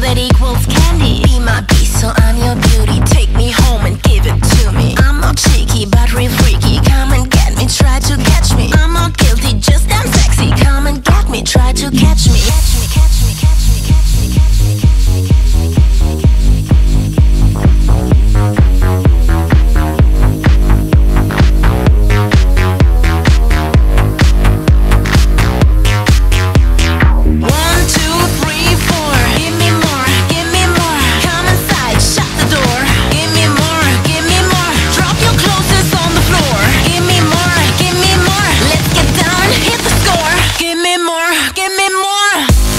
already more.